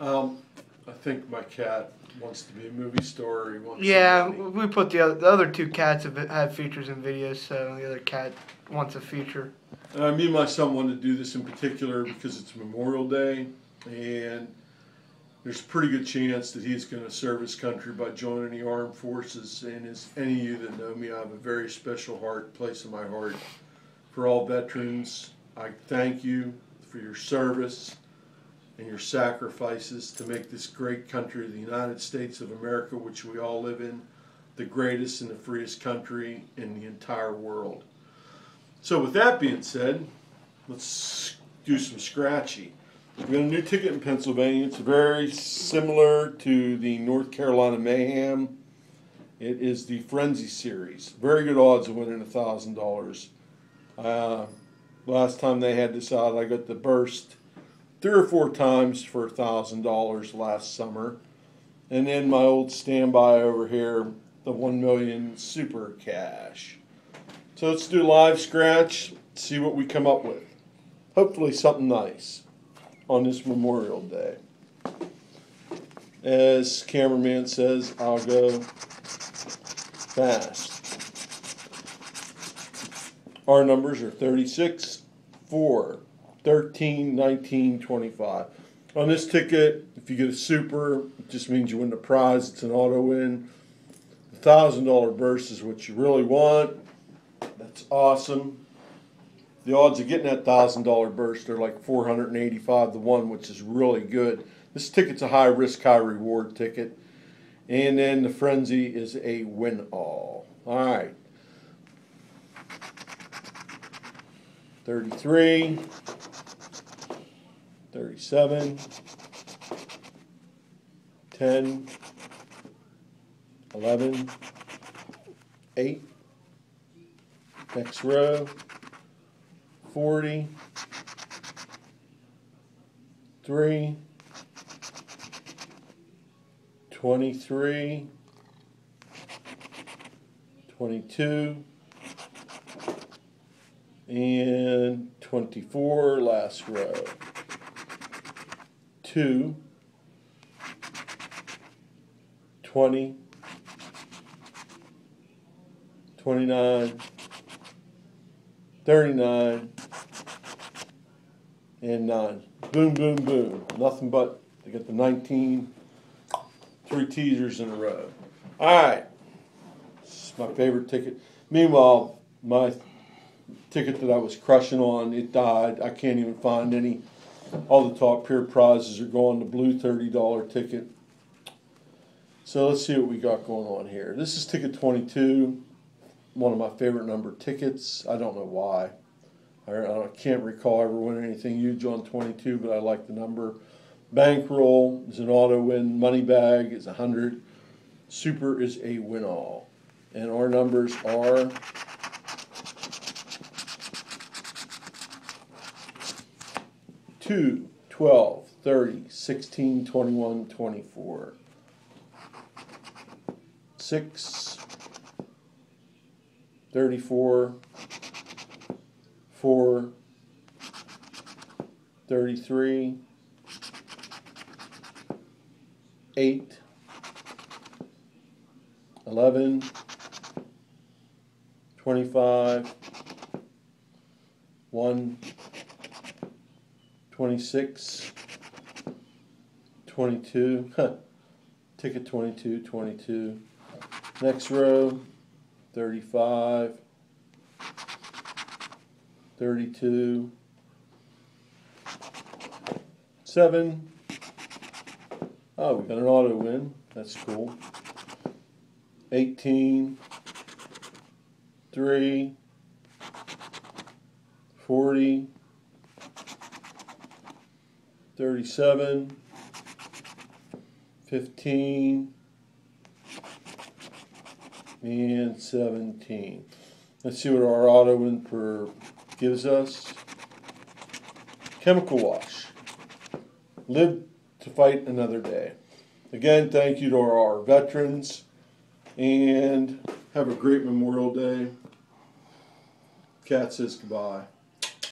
Um, I think my cat wants to be a movie star. He wants Yeah, we put the other, the other two cats have had features in videos, so the other cat wants a feature. And I, me and my son wanted to do this in particular because it's Memorial Day, and there's a pretty good chance that he's going to serve his country by joining the armed forces. And as any of you that know me, I have a very special heart, place in my heart for all veterans. I thank you for your service and your sacrifices to make this great country, the United States of America, which we all live in, the greatest and the freest country in the entire world. So with that being said, let's do some scratchy. We got a new ticket in Pennsylvania. It's very similar to the North Carolina Mayhem. It is the Frenzy series. Very good odds of winning a thousand dollars. Uh, Last time they had this out, I got the burst three or four times for a thousand dollars last summer, and then my old standby over here, the one million super cash. So let's do live scratch, see what we come up with. Hopefully something nice on this Memorial Day. As cameraman says, I'll go fast. Our numbers are 36, 4, 13, 19, 25. On this ticket, if you get a super, it just means you win the prize. It's an auto win. The thousand dollar burst is what you really want. That's awesome. The odds of getting that thousand dollar burst are like 485 to one, which is really good. This ticket's a high risk, high reward ticket. And then the frenzy is a win all. All right. 33, 37, 10, 11, 8, next row, 40, 3, 23, 22, and 24 last row. 2, 20, 29, 39, and 9. Boom, boom, boom. Nothing but they got the 19, three teasers in a row. All right. This is my favorite ticket. Meanwhile, my ticket that I was crushing on, it died. I can't even find any. All the top pure prizes are gone. The blue $30 ticket. So let's see what we got going on here. This is ticket 22, one of my favorite number tickets. I don't know why. I, I can't recall ever winning anything huge on 22, but I like the number. Bankroll is an auto win. Money bag is 100. Super is a win all. And our numbers are 2, 12, 30, 16, 21, 24. 6, 34, 4, 33, 8, 11, 25, 1, 26, 22, huh, ticket 22, 22. Next row, 35, 32, 7. Oh, we got an auto win. That's cool. 18, 3, 40, 37, 15, and 17. Let's see what our auto win gives us. Chemical wash. Live to fight another day. Again, thank you to our, our veterans and have a great Memorial Day. Cat says goodbye.